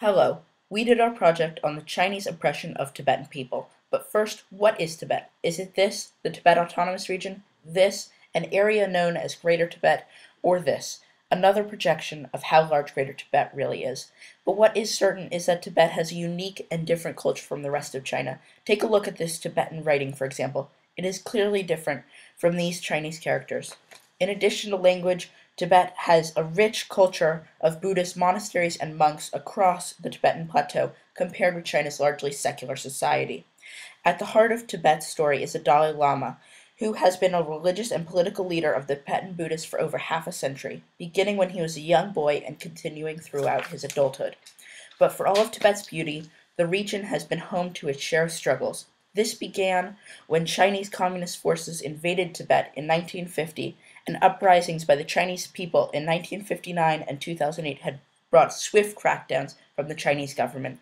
Hello, we did our project on the Chinese oppression of Tibetan people. But first, what is Tibet? Is it this, the Tibet Autonomous Region, this, an area known as Greater Tibet, or this, another projection of how large Greater Tibet really is? But what is certain is that Tibet has a unique and different culture from the rest of China. Take a look at this Tibetan writing, for example. It is clearly different from these Chinese characters. In addition to language, Tibet has a rich culture of Buddhist monasteries and monks across the Tibetan plateau compared with China's largely secular society. At the heart of Tibet's story is the Dalai Lama, who has been a religious and political leader of the Tibetan Buddhists for over half a century, beginning when he was a young boy and continuing throughout his adulthood. But for all of Tibet's beauty, the region has been home to its share of struggles. This began when Chinese Communist forces invaded Tibet in 1950 and uprisings by the Chinese people in 1959 and 2008 had brought swift crackdowns from the Chinese government.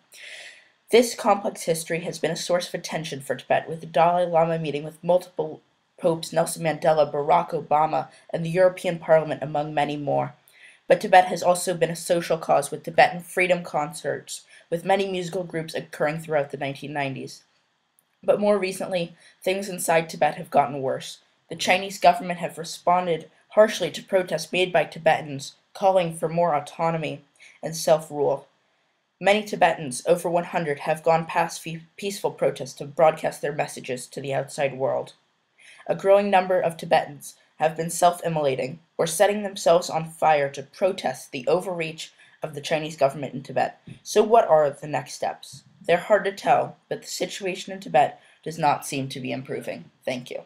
This complex history has been a source of attention for Tibet, with the Dalai Lama meeting with multiple popes Nelson Mandela, Barack Obama, and the European Parliament, among many more. But Tibet has also been a social cause with Tibetan freedom concerts, with many musical groups occurring throughout the 1990s. But more recently, things inside Tibet have gotten worse. The Chinese government have responded harshly to protests made by Tibetans calling for more autonomy and self-rule. Many Tibetans, over 100, have gone past peaceful protests to broadcast their messages to the outside world. A growing number of Tibetans have been self-immolating or setting themselves on fire to protest the overreach of the Chinese government in Tibet. So what are the next steps? They're hard to tell, but the situation in Tibet does not seem to be improving. Thank you.